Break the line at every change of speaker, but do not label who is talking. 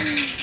Mm.